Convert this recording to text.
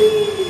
Woo!